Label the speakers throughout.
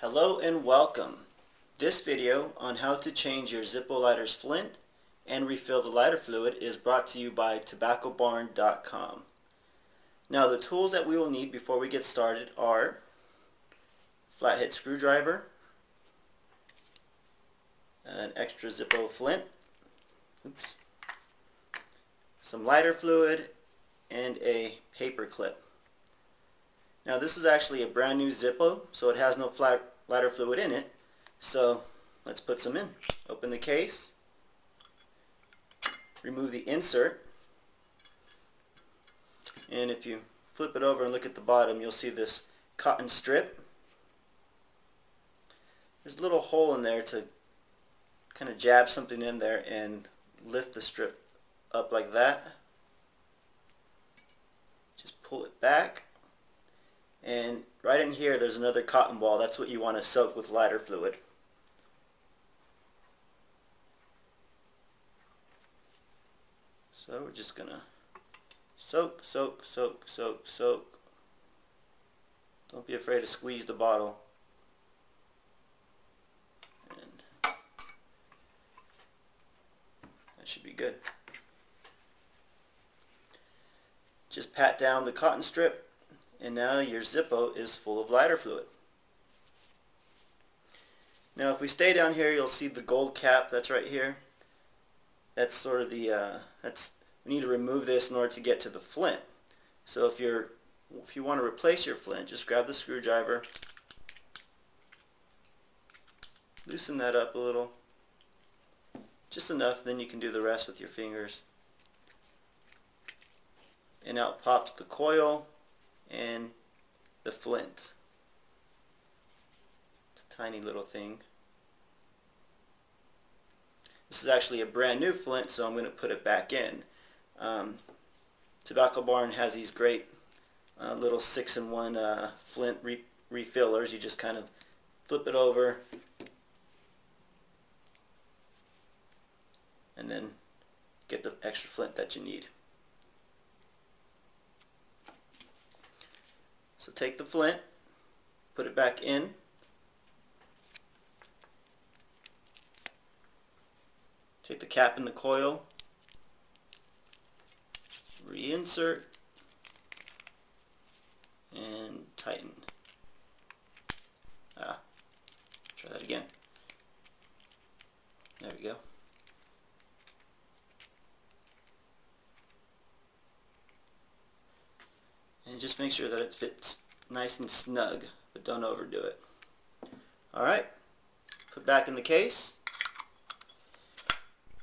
Speaker 1: Hello and welcome. This video on how to change your Zippo lighter's flint and refill the lighter fluid is brought to you by tobaccobarn.com. Now the tools that we will need before we get started are flathead screwdriver, an extra Zippo flint, oops, some lighter fluid, and a paper clip. Now this is actually a brand new Zippo, so it has no flat lighter fluid in it. So let's put some in. Open the case, remove the insert, and if you flip it over and look at the bottom, you'll see this cotton strip. There's a little hole in there to kind of jab something in there and lift the strip up like that. Just pull it back and right in here there's another cotton ball. That's what you want to soak with lighter fluid. So we're just going to soak, soak, soak, soak, soak. Don't be afraid to squeeze the bottle. And that should be good. Just pat down the cotton strip and now your Zippo is full of lighter fluid. Now if we stay down here you'll see the gold cap that's right here. That's sort of the, uh, that's, we need to remove this in order to get to the flint. So if you're, if you want to replace your flint, just grab the screwdriver, loosen that up a little, just enough, then you can do the rest with your fingers. And out pops the coil and the flint. It's a tiny little thing. This is actually a brand new flint, so I'm going to put it back in. Um, Tobacco Barn has these great uh, little six-in-one uh, flint re refillers. You just kind of flip it over and then get the extra flint that you need. So take the flint, put it back in, take the cap in the coil, reinsert, and tighten. Ah, try that again. There we go. And just make sure that it fits nice and snug but don't overdo it alright put back in the case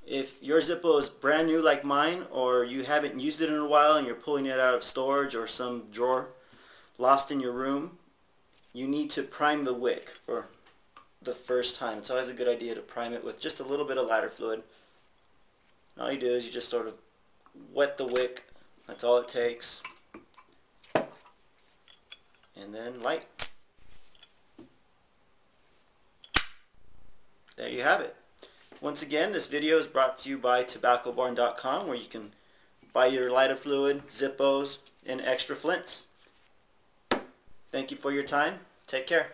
Speaker 1: if your Zippo is brand new like mine or you haven't used it in a while and you're pulling it out of storage or some drawer lost in your room you need to prime the wick for the first time. It's always a good idea to prime it with just a little bit of lighter fluid. And all you do is you just sort of wet the wick. That's all it takes and then light. There you have it. Once again, this video is brought to you by tobaccobarn.com where you can buy your lighter fluid, Zippos, and extra flints. Thank you for your time. Take care.